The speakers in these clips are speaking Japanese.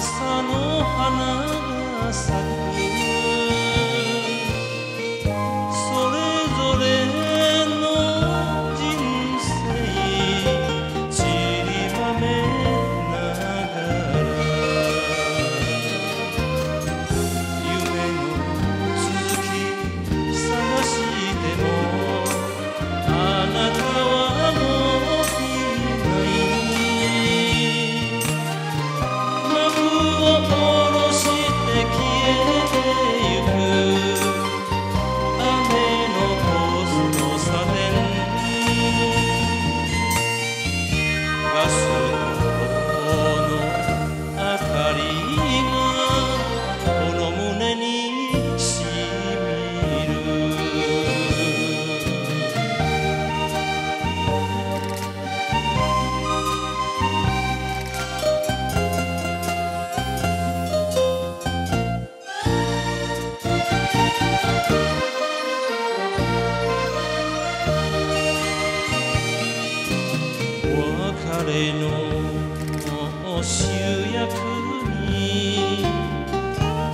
sana hanı saklı れの集約に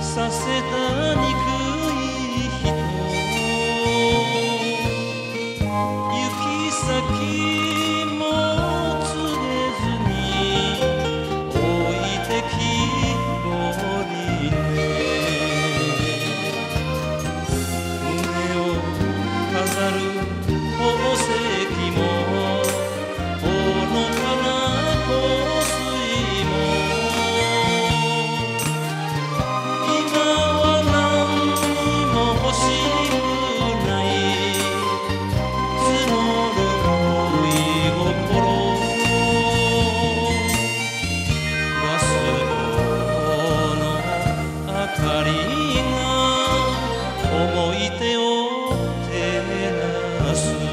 させた憎い人。行き先 Dios.